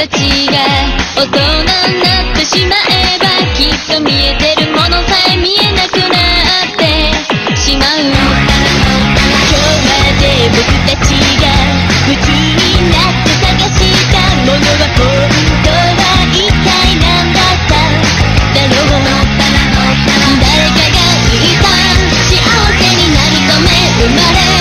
たちが大人になってしまえばきっと見えてるものさえ見えなくなってしまう。今日まで僕たちが夢中になって探したものは本当は一体何だっただろう。誰かが言った幸せになるため生まれ